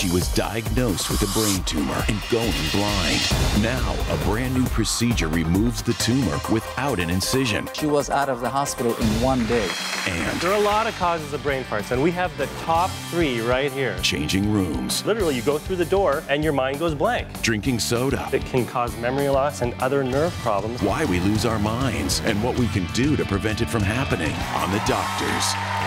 She was diagnosed with a brain tumor and going blind. Now, a brand new procedure removes the tumor without an incision. She was out of the hospital in one day. And there are a lot of causes of brain farts, and we have the top three right here. Changing rooms. Literally, you go through the door and your mind goes blank. Drinking soda. It can cause memory loss and other nerve problems. Why we lose our minds and what we can do to prevent it from happening on The Doctors.